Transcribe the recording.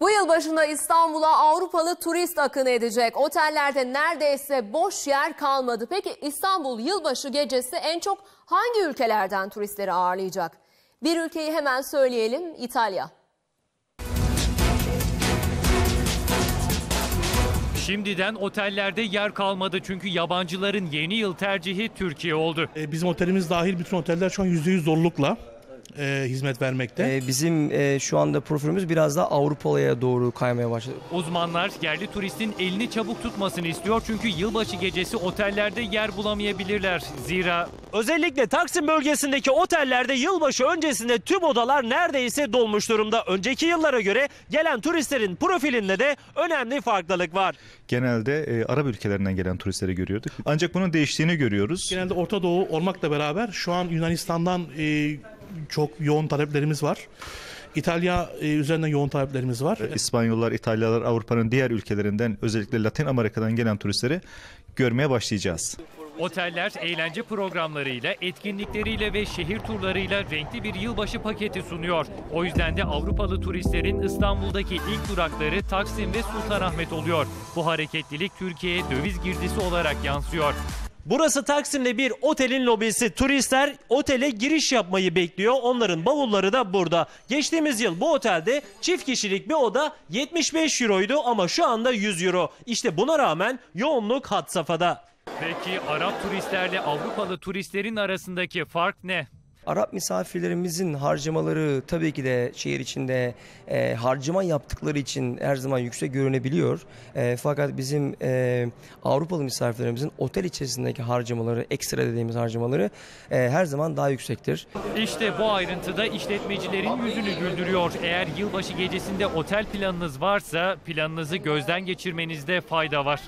Bu yıl başında İstanbul'a Avrupalı turist akın edecek. Otellerde neredeyse boş yer kalmadı. Peki İstanbul yılbaşı gecesi en çok hangi ülkelerden turistleri ağırlayacak? Bir ülkeyi hemen söyleyelim İtalya. Şimdiden otellerde yer kalmadı çünkü yabancıların yeni yıl tercihi Türkiye oldu. E, Bizim otelimiz dahil bütün oteller şu an %100 dolulukla e, hizmet vermekte. Ee, Bizim e, şu anda profilimiz biraz daha Avrupalıya doğru kaymaya başladı. Uzmanlar yerli turistin elini çabuk tutmasını istiyor çünkü yılbaşı gecesi otellerde yer bulamayabilirler. Zira Özellikle Taksim bölgesindeki otellerde yılbaşı öncesinde tüm odalar neredeyse dolmuş durumda. Önceki yıllara göre gelen turistlerin profilinde de önemli farklılık var. genelde e, Arap ülkelerinden gelen turistleri görüyorduk. Ancak bunun değiştiğini görüyoruz. Genelde Orta Doğu olmakla beraber şu an Yunanistan'dan e, çok yoğun taleplerimiz var. İtalya e, üzerinden yoğun taleplerimiz var. İspanyollar, İtalyalar, Avrupa'nın diğer ülkelerinden özellikle Latin Amerika'dan gelen turistleri görmeye başlayacağız. oteller eğlence programlarıyla, etkinlikleriyle ve şehir turlarıyla renkli bir yılbaşı paketi sunuyor. O yüzden de Avrupalı turistlerin İstanbul'daki ilk durakları Taksim ve Sultanahmet oluyor. Bu hareketlilik Türkiye'ye döviz girdisi olarak yansıyor. Burası Taksim'de bir otelin lobisi. Turistler otele giriş yapmayı bekliyor. Onların bavulları da burada. Geçtiğimiz yıl bu otelde çift kişilik bir oda 75 euroydu ama şu anda 100 euro. İşte buna rağmen yoğunluk had safhada. Peki Arap turistlerle Avrupalı turistlerin arasındaki fark ne? Arap misafirlerimizin harcamaları tabii ki de şehir içinde e, harcama yaptıkları için her zaman yüksek görünebiliyor. E, fakat bizim e, Avrupalı misafirlerimizin otel içerisindeki harcamaları, ekstra dediğimiz harcamaları e, her zaman daha yüksektir. İşte bu ayrıntıda işletmecilerin yüzünü güldürüyor. Eğer yılbaşı gecesinde otel planınız varsa planınızı gözden geçirmenizde fayda var.